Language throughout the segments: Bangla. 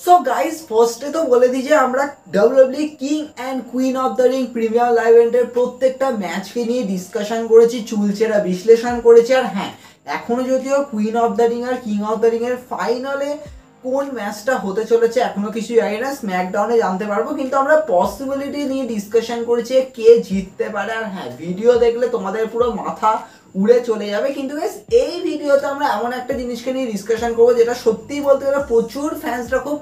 সো গাইস ফার্স্টে তো বলে দিই যে আমরা WW king and queen of the ring premier live ইভেন্টের প্রত্যেকটা ম্যাচকে নিয়ে ডিসকাশন করেছি, চুলচেরা বিশ্লেষণ করেছি, আর হ্যাঁ এখনও যদিও কুইন অফ দ্য রিং আর কিং অফ দ্য রিং এর ফাইনালে কোন ম্যাচটা হতে চলেছে এখনও কিছু জানি না স্ম্যাকডাউনে জানতে পারব, কিন্তু আমরা পসিবিলিটি নিয়ে ডিসকাশন করেছি কে জিততে পারে, আর হ্যাঁ ভিডিও দেখলে তোমাদের পুরো মাথা উড়ে চলে যাবে, কিন্তু এই ভিডিওতে আমরা এমন একটা জিনিসকে নিয়ে ডিসকাশন করব যেটা সত্যিই বলতে গেলে প্রচুর ফ্যান্সরা খুব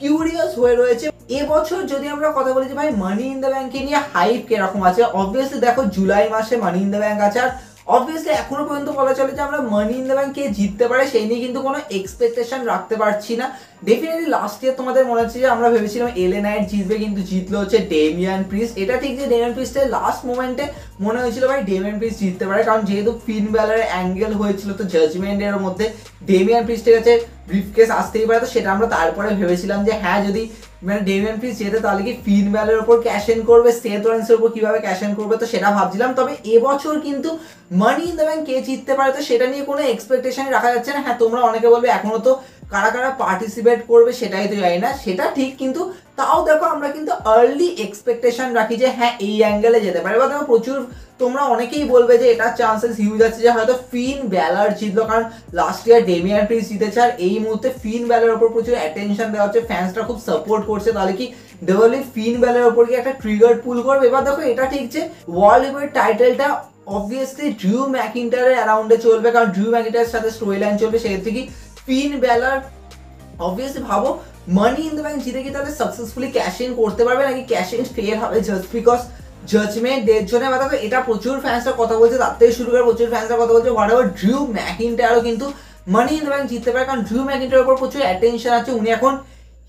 কিউরিয়াস হয়ে রয়েছে। এবছর যদি আমরা কথা বলি যে ভাই মানি ইন দ্য ব্যাংকে নিয়ে হাইপ কীরকম আছে অবভিয়াসলি দেখো জুলাই মাসে মানি ইন দ্য ব্যাংক আছে, আর অবভিয়াসলি এখনও পর্যন্ত বলা চলে যে আমরা মানি ইন দ্য ব্যাংক কে জিততে পারে, সেই নিয়ে কিন্তু কোনো এক্সপেকটেশন রাখতে পারছি না। ডেফিনেটলি লাস্ট ইয়ার তোমাদের মনে হচ্ছে যে আমরা ভেবেছিলাম এলে নাইট জিতবে, কিন্তু জিতলো হচ্ছে ডেমিয়ান প্রিস এটা ঠিক যে ডেমিয়ান প্রিস্টের লাস্ট মোমেন্টে মনে হয়েছিল ভাই ডেমিয়ান প্রিস জিততে পারে, কারণ যেহেতু ফিন ব্যালার অ্যাঙ্গেল হয়েছিল তো জাজমেন্টের মধ্যে ডেমিয়ান প্রিস্টের কাছে ব্রিফকেস আসতেই পারে, তো সেটা আমরা তারপরে ভেবেছিলাম যে হ্যাঁ যদি মানে ডেমিয়ান প্রিস যেতে তাহলে কি ফিন ব্যালের ওপর ক্যাশ ইন করবে সেথ রয়েন্সের উপর কীভাবে ক্যাশ ইন করবে, তো সেটা ভাবছিলাম। তবে এবছর কিন্তু মানি ইন দ্য ব্যাংক কে জিততে পারে, তো সেটা নিয়ে কোনো এক্সপেকটেশন রাখা যাচ্ছে না। হ্যাঁ তোমরা অনেকে বলবে এখনও তো কারা কারা পার্টিসিপেট করবে সেটাই তো জানি না, সেটা ঠিক কিন্তু তাও দেখো আমরা কিন্তু আর্লি এক্সপেকটেশন রাখি যে হ্যাঁ এই অ্যাঙ্গেলে যেতে পারে। বা দেখো প্রচুর তোমরা অনেকেই বলবে যে এটার চান্সেস হিউজ আছে যে হয়তো ফিন ব্যালার জিতলো, কারণ লাস্ট ইয়ার ডেমিয়ান প্রিন্স জিতেছে, আর এই মুহূর্তে ফিন ব্যালার ওপর প্রচুর অ্যাটেনশন দেওয়া হচ্ছে ফ্যান্সরা খুব সাপোর্ট করছে, তাহলে কি ডেভলি ফিন ব্যালার ওপর কি একটা ট্রিগার পুল করবে? এবার দেখো এটা ঠিক যে ওয়ার্ল্ড ইভের টাইটেলটা অবভিয়াসলি ড্রিউ ম্যাকিন্টারের অ্যারাউন্ডে চলবে, কারণ ড্রিউ ম্যাকিন্টারের সাথে স্টোরি লাইন চলবে, সেক্ষেত্রে কি ফিন বেলার অবভিয়াসলি ভাবো মানি ইন দ্য ব্যাংক জিতে কি তাহলে সাকসেসফুলি ক্যাশ ইন করতে পারবে নাকি ক্যাশ ইন ফেল হবে? জাস্ট বিকজ জাজমেন্ট ডের জন্য দেখো এটা প্রচুর ফ্যান্সরা কথা বলছে, তার থেকে শুরু করে প্রচুর ফ্যান্সরা কথা বলছে হোয়াট এভার ড্রিউ ম্যাকিনটারও কিন্তু মানি ইন দ্য ব্যাংক জিততে পারে, কারণ ড্রিউ ম্যাকিনটার উপর প্রচুর অ্যাটেনশন আছে, উনি এখন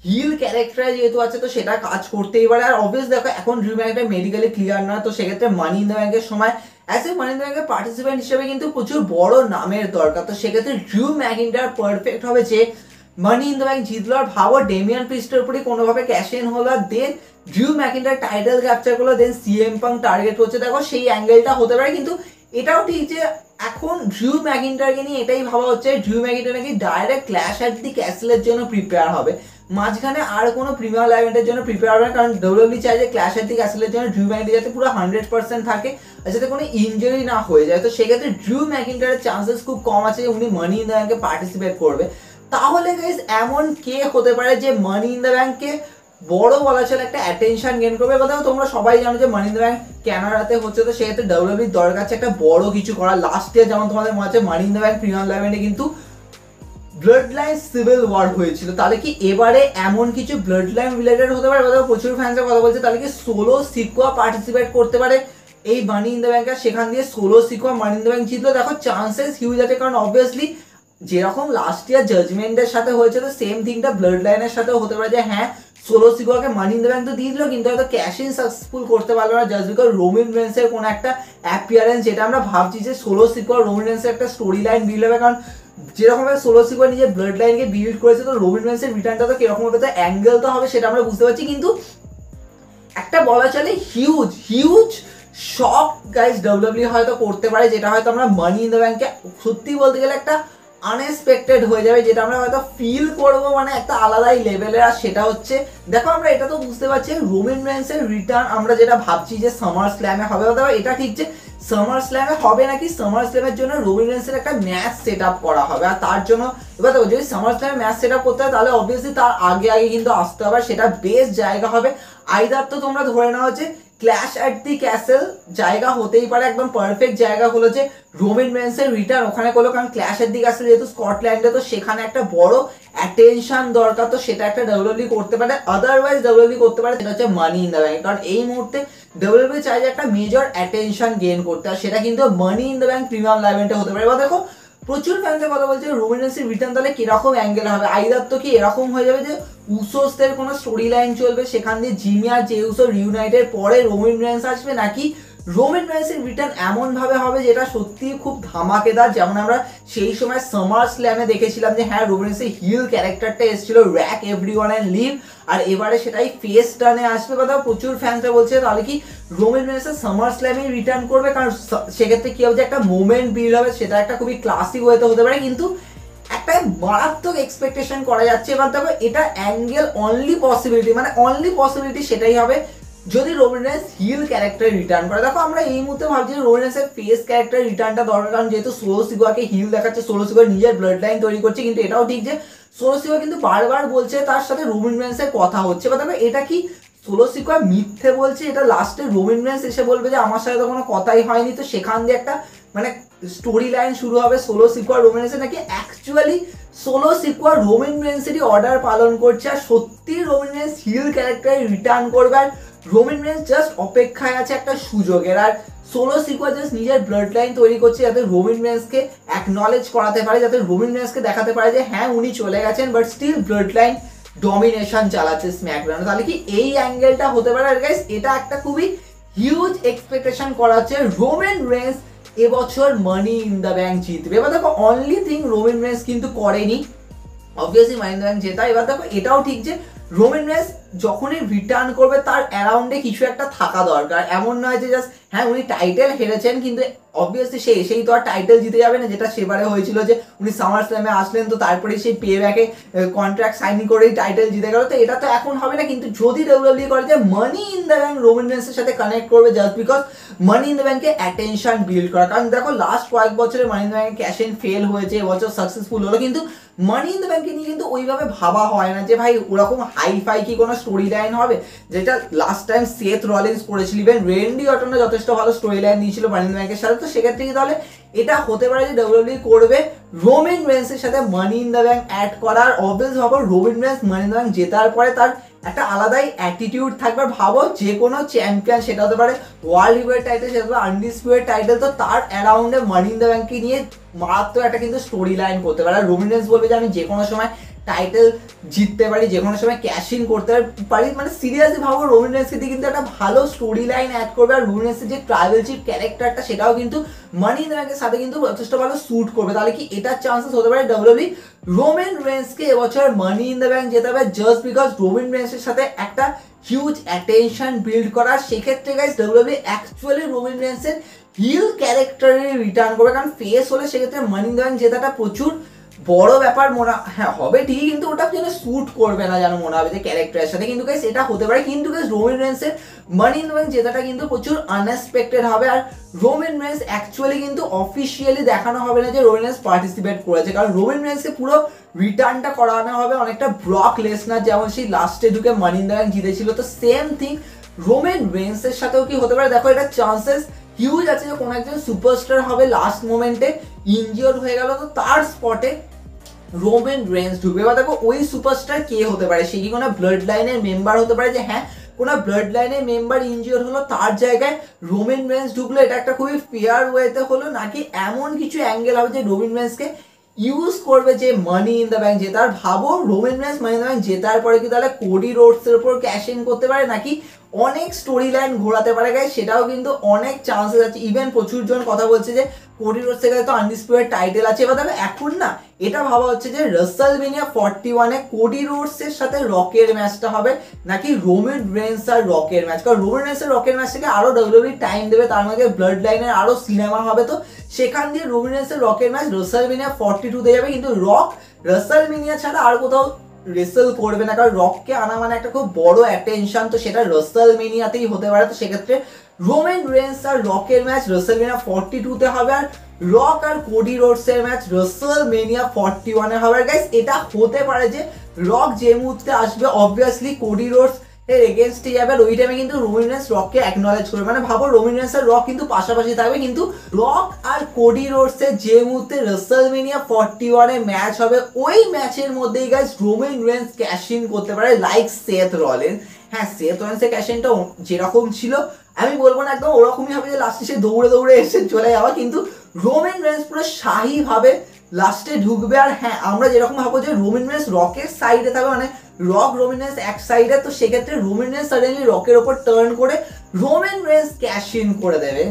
হিল ক্যারেক্টারে যেহেতু আছে, তো সেটা কাজ করতেই পারে। আর অবভিয়াস দেখো, এখন ড্রিউ ম্যাকিনটার মেডিকেলি ক্লিয়ার না, তো সেক্ষেত্রে মানি ইন দ্য ব্যাংকের সময় অ্যাজ এ মানি ব্যাংকের পার্টিসিপেন্ট হিসেবে কিন্তু প্রচুর বড় নামের দরকার। তো সেক্ষেত্রে ড্রিউ ম্যাকিনটার পারফেক্ট হবে যে মানি ইন দ্য ব্যাংক জিতলো আর ভাবো ডেমিয়ান প্রিস্টের উপরে কোনোভাবে ক্যাশ ইন হলো আর then Drew McIntyre title capture করল দেন সিএম পাং টার্গেট করছে। দেখো সেই অ্যাঙ্গেলটা হতে পারে কিন্তু এটাও ঠিক যে এখন ড্রিউ ম্যাকিন্টারকে নিয়ে এটাই ভাবা হচ্ছে। ড্রিউ ম্যাকিন্টার নাকি ডাইরেক্ট ক্ল্যাশ অ্যাট দি ক্যাসেলের জন্য প্রিপেয়ার হবে। মাঝখানে আর কোনো প্রিমিয়ার লাইভেন্টের জন্য প্রিপেয়ার হবে না, কারণ ডব্লিউবি চাই যে ক্ল্যাশ অ্যাট দি ক্যাসেলের জন্য ড্রিউ ম্যাকিন্টার যাতে পুরো হান্ড্রেড পার্সেন্ট থাকে যাতে কোনো ইঞ্জুরি না হয়ে যায়। তো সেক্ষেত্রে ড্রিউ ম্যাকিন্টারের চান্সেস খুব কম আছে যে উনি মানি ইন দ্য ব্যাংকে পার্টিসিপেট করবে। তাহলে গাইজ এমন কে হতে পারে যে মানি ইন দ্য ব্যাংককে বড় বলা চলে একটা অ্যাটেনশন গেন করবে? কথা তোমরা সবাই জানো যে মানি ব্যাংক ক্যানাডাতে হচ্ছে? তো সেক্ষেত্রে ডাব্লিউবির দরকার আছে একটা বড় কিছু করা লাস্ট ইয়ার যেমন তোমাদের মনে হচ্ছে মানি দ্য ব্যাংক প্রিমিয়াম লেভেলে কিন্তু ব্লাড লাইন সিভিল ওয়ার হয়েছিল। তাহলে কি এবারে এমন কিছু ব্লাড লাইন রিলেটেড হতে পারে? কথা প্রচুর ফ্যান্সের কথা বলছে। তাহলে কি সোলো সিকুয়া পার্টিসিপেট করতে পারে? এই মানি ইন দ্য ব্যাংক সেখান দিয়ে Solo Sikoa money in the bank জিতলো। দেখো চান্সেস হিউজ আছে কারণ অবভিয়াসলি যেরকম লাস্ট ইয়ার জাজমেন্টের সাথে হয়েছে, তো সেম থিংটা ব্লাড লাইনের সাথেও হতে পারে যে হ্যাঁ সোলো সিকোয়াকে মানি ইন দ্য ব্যাংক তো দিয়ে দিল কিন্তু হয়তো ক্যাশ ইন সাকসেসফুল করতে পারল না। জাস্ট বিকজ রোমিন রেন্সের কোনো একটা অ্যাপিয়ারেন্স যেটা আমরা ভাবছি যে সোলো সিকুয়া রোমিন রেন্সের একটা স্টোরি লাইন বিল্ড হবে, কারণ যেরকম ভাবে সোলো সিকোয়া নিজের ব্লাড লাইনকে বিল্ড করেছে, তো রবিন ম্যান্সের রিটার্নটা তো কীরকম হবে তো অ্যাঙ্গেল তো হবে সেটা আমরা বুঝতে পারছি, কিন্তু একটা বলা চলে huge huge shock guys WW হয়তো করতে পারে, যেটা হয়তো আমরা মানি ইন দ্য ব্যাংকে সত্যি বলতে গেলে একটা আনএক্সপেক্টেড হয়ে যাবে, যেটা আমরা হয়তো ফিল করব মানে একটা আলাদাই লেভেলের আর সেটা হচ্ছে, দেখো আমরা এটা তো বুঝতে পারছি রোমিন রেন্সের রিটার্ন আমরা যেটা ভাবছি যে সামার স্ল্যামে হবে দেখো এটা ঠিক যে সামার স্ল্যামে হবে নাকি সামার স্ল্যামের জন্য রোমিন রেন্সের একটা ম্যাচ সেট আপ করা হবে। আর তার জন্য, এবার দেখো, যদি সামার স্ল্যামে ম্যাচ সেট আপ করতে হয়, তাহলে অবভিয়াসলি তার আগে আগে কিন্তু আসতে হবে সেটা বেস্ট জায়গা হবে। আইদার তো তোমরা ধরে নাও যে ক্ল্যাশ অ্যাট দি ক্যাসেল জায়গা হতেই পারে, একদম পারফেক্ট জায়গা হলো যে রোমেন রেন্সের রিটার্ন ওখানে করল, কারণ ক্ল্যাশ অ্যাট দি ক্যাসেল যেহেতু স্কটল্যান্ডে তো সেখানে একটা বড় অ্যাটেনশন দরকার, তো সেটা একটা ডাব্লিউডব্লিউ করতে পারে। আদারওয়াইজ ডাব্লিউডব্লিউ করতে পারে, সেটা হচ্ছে মানি ইন দ্য ব্যাংক কারণ এই মুহূর্তে ডাব্লিউডব্লিউ চাই যে একটা মেজর অ্যাটেনশন গেইন করতে, আর সেটা কিন্তু money in the bank premium লাইভেন্টে হতে পারে। বা দেখো প্রচুর ফ্যান্সের কথা বলছে রোমিনেন্সের রিটার্ন তাহলে কীরকম অ্যাঙ্গেল হবে? আইদার তো কি এরকম হয়ে যাবে যে উসোসদের কোনো স্টোরি লাইন চলবে, সেখান দিয়ে জিমিয়া জেউসো রিউনাইটের পরে রোমিন আসবে নাকি রোমিন রেন্সের রিটার্ন এমন ভাবে হবে যেটা সত্যি খুব ধামাকেদার, যেমন আমরা সেই সময় সামার স্ল্যামে দেখেছিলাম যে হ্যাঁ রোমিন রেন্সের হিল ক্যারেক্টারটা এসেছিল rack every one and leave আর এবারে সেটাই ফেস টানে আসবে কথা প্রচুর ফ্যানরা বলছে, তাহলে কি রোমেন রেন্সের সামার স্ল্যামে রিটার্ন করবে? কারণ সেক্ষেত্রে কি হবে যে একটা মোমেন্ট বিল্ড হবে, সেটা একটা খুবই ক্লাসিক ওয়েতে হতে পারে, কিন্তু একটা মারাত্মক এক্সপেকটেশন করা যাচ্ছে, এবার দেখো এটা অ্যাঙ্গেল অনলি পসিবিলিটি মানে অনলি পসিবিলিটি সেটাই হবে যদি রোমিনেন্স হিল ক্যারেক্টার রিটার্ন করে, দেখো আমরা এই মুহূর্তে ভাবছি রোমিনেন্সের ফেস ক্যারেক্টার রিটার্নটা দরকার, কারণ যেহেতু সোলো হিল দেখাচ্ছে, সোলো নিজের ব্লাড লাইন তৈরি করছে, কিন্তু এটাও ঠিক যে সোলো কিন্তু বারবার বলছে তার সাথে রোমিনেন্সের কথা হচ্ছে। বা দেখো, এটা কি সোলো সিকুয়া মিথ্যে বলছে? এটা লাস্টে রোমিনেন্স এসে বলবে যে, আমার সাথে তো কোনো কথাই হয়নি। তো সেখান দিয়ে একটা মানে স্টোরি লাইন শুরু হবে সোলো সিকুয়া রোমিনেন্সে নাকি অ্যাকচুয়ালি সোলো সিকুয়া রোমিনেন্সেরই অর্ডার পালন করছে। আর সত্যি রোমিনেন্স হিল ক্যারেক্টারে রিটার্ন করবে, আর রোমিনেন্স জাস্ট অপেক্ষায় আছে একটা সুযোগের, আর সোলো সিকুয়া জাস্ট নিজের ব্লাড লাইন তৈরি করছে যাতে রোমিন রেন্সকে অ্যাকনলেজ করাতে পারে, যাতে রোমিন রেন্সকে দেখাতে পারে যে হ্যাঁ উনি চলে গেছেন but still bloodline domination চালাচ্ছে স্ম্যাকডাউনে তাহলে কি এই অ্যাঙ্গেলটা হতে পারে? আর গাইস এটা একটা খুবই হিউজ এক্সপেকটেশন করা হচ্ছে রোমেন রেন্স এবছর মানি ইন দ্য ব্যাংক জিতবে। এবার দেখো অনলি থিং রোমেন রেন্স কিন্তু করেনি obviously money in the bank জেতা। এবার দেখো, এটাও ঠিক যে রোমেন রেন্স যখনই রিটার্ন করবে, তার অ্যারাউন্ডে কিছু একটা থাকা দরকার। এমন নয় যে জাস্ট হ্যাঁ উনি টাইটেল হেরেছেন, কিন্তু অবভিয়াসলি সে এসেই তো আর টাইটেল জিতে যাবে না, যেটা সেবারে হয়েছিল যে উনি সামার স্ল্যামে আসলেন, তো তারপরে সেই পে ব্যাকে কন্ট্রাক্ট সাইন করেই টাইটেল জিতে গেল। তো এটা তো এখন হবে না, কিন্তু যদি ডব্লিউডব্লিউ করে যে money in the bank Roman রেন্সের সাথে কানেক্ট করবে just because money in the ব্যাংকে অ্যাটেনশন বিল্ড করা। কারণ দেখো লাস্ট কয়েক বছরে মানি ইন দ্য ব্যাংকে ক্যাশ ইন ফেল হয়েছে, এবছর সাকসেসফুল হলো, কিন্তু মানি ইন দ্য ব্যাংকে নিয়ে কিন্তু ওইভাবে ভাবা হয় না যে ভাই ওরকম হাই ফাই কি কোনো স্টোরি লাইন হবে? যেটা লাস্ট টাইম সেথ রলেন্স করেছিল ইভেন রেন্ডি অটনও যথেষ্ট ভালো স্টোরি লাইন দিয়েছিল মানি ইন দ্য ব্যাংকের সাথে। তো সেক্ষেত্রে কি তাহলে এটা হতে পারে যে ডাব্লিউডি করবে রোমিন রেন্সের সাথে money in the bank add করার। অবভিয়াস হবে Roman Reigns money in the bank জেতার পরে তার একটা আলাদাই অ্যাটিটিউড থাকবে, ভাবো যে কোনো চ্যাম্পিয়ন সেটা হতে পারে ওয়ার্ল্ড লিভার টাইটেল সেটা হতে পারে আনডিসপিউটেড টাইটেল তো তার অ্যারাউন্ডে মানিন্দা ব্যাংকে নিয়ে মারাত্মক একটা কিন্তু স্টোরি লাইন করতে পারে। রোমিনেন্স বলবে যে আমি যে কোনো সময় টাইটেল জিততে পারি, যে কোনো সময় ক্যাশ ইন করতে পারি মানে সিরিয়াসলি ভাবো রোমিনেন্সকে দিয়ে কিন্তু একটা ভালো স্টোরি লাইন অ্যাড করবে, আর রোমিনেন্সের যে ট্রাইবেল চিফ ক্যারেক্টারটা সেটাও কিন্তু মানি ইন দ্য সাথে কিন্তু যথেষ্ট ভালো স্যুট করবে। তাহলে কি এটার চান্সেস হতে পারে ডব্লিউডব্লিউ রোমেন রেন্সকে এবছর মানি ইন দ্য ব্যাংক যেতে হবে জাস্ট বিকজ রোমেন রেন্সের সাথে একটা হিউজ অ্যাটেনশন বিল্ড করার, সেক্ষেত্রে গাইজ ডব্লিউডব্লিউ অ্যাকচুয়ালি রোমেন রেন্সের হিল ক্যারেক্টারে রিটার্ন করবে, কারণ ফেস হলে সেক্ষেত্রে মানি ইন দ্য ব্যাংক জেতাটা প্রচুর বড় ব্যাপার মনে হ্যাঁ হবে ঠিকই, কিন্তু ওটা যেন স্যুট করবে না যেন মনে হবে, যে ক্যারেক্টারের সাথে। কিন্তু গাইস এটা হতে পারে, কিন্তু গাইস রোমেন রেন্সের মানি ইন ব্যাংক জেতাটা কিন্তু প্রচুর আনএক্সপেক্টেড হবে। আর রোমেন রেন্স অ্যাকচুয়ালি কিন্তু অফিসিয়ালি দেখানো হবে না যে রোমেন রেন্স পার্টিসিপেট করেছে, কারণ রোমেন রেন্সকে পুরো রিটার্নটা করানো হবে অনেকটা ব্রক লেসনার যেমন সেই লাস্টে ঢুকে মানি ইন দ্য ব্যাংক জিতেছিল। তো সেম থিং রোমেন রেন্সের সাথেও কি হতে পারে? দেখো, এটা চান্সেস হিউজ আছে যে কোনো একজন সুপারস্টার হবে লাস্ট মোমেন্টে ইনজিওর হয়ে গেল, তো তার স্পটে রোমেন রেন্স ঢুকবে। বা দেখো, ওই সুপারস্টার কে হতে পারে? সে কি কোনো ব্লাড লাইনের মেম্বার হতে পারে যে হ্যাঁ কোনো ব্লাড লাইনের মেম্বার ইনজিওর হলো তার জায়গায় রোমেন রেন্স ঢুকলো? এটা একটা খুবই ফেয়ার ওয়েতে হলো, নাকি এমন কিছু অ্যাঙ্গেল হবে যে রোমেন রেন্সকে ইউজ করবে যে মানি ইন দ্য ব্যাংক জেতার? ভাবো Roman Reigns money in the bank জেতার পরে কি তাহলে কোডি রোডসের উপর ক্যাশ ইন করতে পারে, নাকি অনেক স্টোরি লাইন ঘোরাতে পারে গাই সেটাও কিন্তু অনেক চান্সেস আছে। ইভেন প্রচুর জন কথা বলছে যে কোডি রোডস থেকে তো আনডিসপিউটেড টাইটেল আছে। এবার দেখো, এখন না, এটা ভাবা হচ্ছে যে রাসেল মিনিয়া ফর্টি ওয়ানে কোডি রোডসের সাথে রকের ম্যাচটা হবে, নাকি রোমেন রেন্স আর রকের ম্যাচ কারণ রোমেন রেন্স রকের ম্যাচ থেকে আরও ডব্লিউবি টাইম দেবে, তার মধ্যে ব্লাড লাইনের আরও সিনেমা হবে। তো সেখান দিয়ে রোমেন রেন্স রকের ম্যাচ রাসেল মিনিয়া ফর্টি টুতে যাবে। কিন্তু রক রাসেল মিনিয়া ছাড়া আর কোথাও রেসেল করবে না, কারণ রককে আনা মানে একটা খুব বড় অ্যাটেনশন তো সেটা রসেল মিনিয়াতেই হতে পারে। তো সেক্ষেত্রে রোমেন রেন্স আর রকের ম্যাচ রসেল মিনিয়া ফর্টি টুতে হবে, আর রক আর কোডি রোডসের ম্যাচ রসেল মেনিয়া ফর্টি ওয়ানে হবে। আর গাইস এটা হতে পারে যে রক যে মুহূর্তে আসবে অবভিয়াসলি কোডি রোডস যাবে ওই টাইমে কিন্তু রককে করবে। মানে ভাবো আর রক কিন্তু পাশাপাশি থাকবে, কিন্তু রক আর কোডি যে মুহূর্তে ফর্টি ওয়ানে ম্যাচ হবে, ওই ম্যাচের মধ্যেই গাইজ ক্যাশ ইন করতে পারে লাইক সেথ রলেন হ্যাঁ সেথ রলেন্সের ক্যাশ ইনটা যেরকম ছিল, আমি বলব না একদম ওরকমই হবে যে লাস্টে সে দৌড়ে দৌড়ে এসে চলে যাওয়া কিন্তু রোমেন রেন্স পুরো শাহী ভাবে লাস্টে ঢুকবে। আর হ্যাঁ আমরা যেরকম ভাবো যে রোমেন রেন্স রকের সাইডে থাকবে মানে রক রোমিনেন্স এক সাইডে তো সেক্ষেত্রে রোমিনেন্স সাডেনলি রকের ওপর টার্ন করে রোমেন রেন্স ক্যাশ ইন করে দেবে।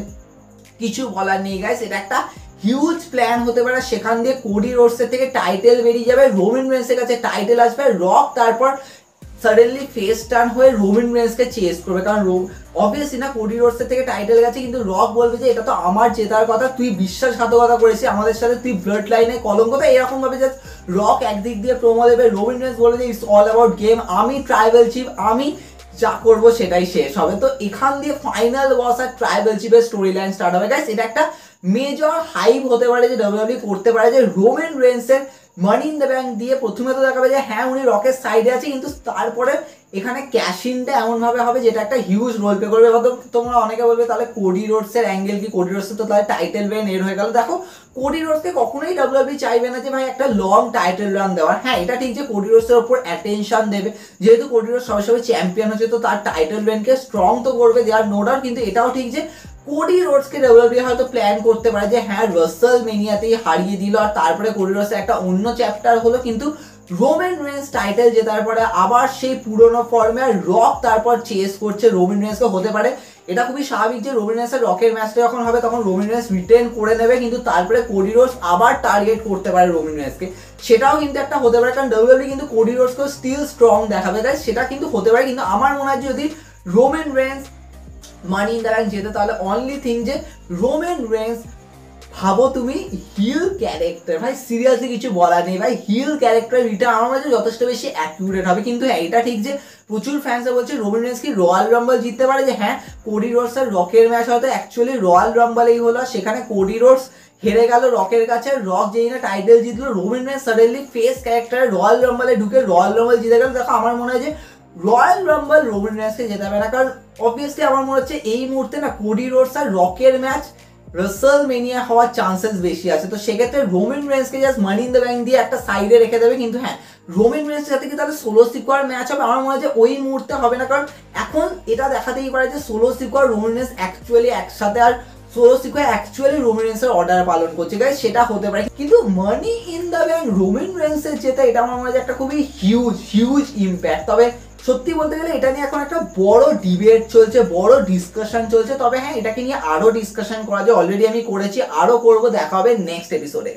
কিছু বলার নেই গাইস এটা একটা হিউজ প্ল্যান হতে পারে। সেখান দিয়ে কোডি রোডসের থেকে টাইটেল বেরিয়ে যাবে রোমিন রেন্সের কাছে টাইটেল আসবে রক তারপর সাডেনলি ফেস টার্ন হয়ে রোমিন রেন্সকে চেস করবে। কারণ অবভিয়াসলি না কোডি রোডসের থেকে টাইটেল গেছে, কিন্তু রক বলবে যে, এটা তো আমার জেতার কথা, তুই বিশ্বাসঘাতকতা করেছিস, আমাদের সাথে তুই ব্লাড লাইনে কলঙ্ক। তো এরকম ভাবে জাস্ট রক একদিক দিয়ে প্রোমো দেবে রবীন্দ্রনাথ বলে যে ইটস অল অ্যাবাউট গেম আমি ট্রাইবেল চিফ আমি যা করব সেটাই শেষ হবে। তো এখান দিয়ে ফাইনাল বস আর ট্রাইবেল চিফের স্টোরি লাইন স্টার্ট হবে। গাইস এটা একটা মেজর হাইপ হতে পারে যে ডাব্লিউডাব্লিউ করতে পারে যে রোমেন রেন্সের মানি ইন দ্য ব্যাংক দিয়ে প্রথমে তো দেখাবে যে হ্যাঁ উনি রকের সাইডে আছে, কিন্তু তারপরে এখানে ক্যাশিনটা এমনভাবে হবে যেটা একটা হিউজ রোল পে করবে। হয়তো তোমরা অনেকে বলবে, তাহলে কোডি রোডসের অ্যাঙ্গেল কি? কোডি রোডসের তো তাহলে টাইটেল বেন এর হয়ে গেল। দেখো কোডি রোডসকে কখনোই ডাব্লিউডাব্লিউ চাইবে না যে, ভাই, একটা লং টাইটেল রান দেওয়ার। হ্যাঁ এটা ঠিক যে কোডি রোডসের ওপর অ্যাটেনশন দেবে। যেহেতু কোডি রোডস সবাই চ্যাম্পিয়ন হচ্ছে, তো তার টাইটেল বেনকে স্ট্রং তো করবে দেওয়ার নো ডাউট কিন্তু এটাও ঠিক যে কোডি রোডসকে ডাব্লিউডাব্লিউ হয়তো প্ল্যান করতে পারে যে হ্যাঁ রাসেল মেনিয়াতেই হারিয়ে দিল আর তারপরে কোডি রোডসের একটা অন্য চ্যাপ্টার হলো, কিন্তু রোমেন রেন্স টাইটেল জেতার পরে আবার সেই পুরনো ফর্মে রক তারপর চেস করছে। রোমেন রেন্সকে হতে পারে। এটা খুবই স্বাভাবিক যে রোমেন রেন্সের রকের ম্যাচটা যখন হবে, তখন রোমেন রেন্স রিটেন করে নেবে, কিন্তু তারপরে কোডি রোডস আবার টার্গেট করতে পারে রোমেন রেন্সকে সেটাও কিন্তু একটা হতে পারে, কারণ ডাব্লিউডাব্লিউ কিন্তু কোডি রোডসকেও স্টিল স্ট্রং দেখাবে। তাই সেটা কিন্তু হতে পারে, কিন্তু আমার মনে হয় যদি Roman Reigns money in the bank যেতে তাহলে অনলি থিং যে রোমেন রেন্স ভাবো তুমি হিল ক্যারেক্টার ভাই সিরিয়াসলি কিছু বলার নেই। ভাই হিল ক্যারেক্টার রিটার্ন আমার কাছে যথেষ্ট বেশি অ্যাকিউরেট হবে। কিন্তু হ্যাঁ এটা ঠিক যে প্রচুর ফ্যান্সরা বলছে রবিন রেন্স কি রয়্যাল রাম্বল জিততে পারে? যে হ্যাঁ কোডি রোডস আর রকের ম্যাচ হয়তো অ্যাকচুয়ালি রয়্যাল রাম্বলেই হলো। সেখানে কোডি রোডস হেরে গেল রকের কাছে। রক যেই না টাইটেল জিতলো রবিন রেন্স সাডেনলি ফেস ক্যারেক্টারে রয়্যাল রাম্বলে ঢুকে রয়্যাল রাম্বল জিতে গেল। দেখো, আমার মনে হয় যে রয়্যাল রাম্বল রবিন রেন্সকে জেতাবে না। কারণ অবভিয়াসলি আমার মনে হচ্ছে এই মুহূর্তে না কোডি রোডস আর রকের ম্যাচ রসেল মেনিয়া হওয়ার চান্সেস বেশি আছে। তো সেক্ষেত্রে Roman রেন্সকে just money in the bank দিয়ে একটা সাইডে রেখে দেবে। কিন্তু হ্যাঁ রোমিন রেন্স সাথে কি তাহলে সোলো সিকোয়ার ম্যাচ হবে? আমার মনে হয় যে ওই মুহূর্তে হবে না। কারণ, এখন এটা দেখাতেই পারে যে Solo Sikoa Roman Reigns actually একসাথে আর সোলো সিকোয়ার অ্যাকচুয়ালি রোমিন রেন্সের অর্ডার পালন করছে গাইজ সেটা হতে পারে। কিন্তু money in the bank Roman রেন্সের যেটা, এটা আমার মনে হয় একটা খুবই হিউজ হিউজ ইম্প্যাক্ট তবে সত্যি বলতে গেলে এটা নিয়ে এখন একটা বড় ডিবেট চলছে, বড় ডিসকাশন চলছে। তবে হ্যাঁ এটাকে নিয়ে আরও ডিসকাশন করা যায়। অলরেডি আমি করেছি, আরও করব, দেখা হবে নেক্সট এপিসোডে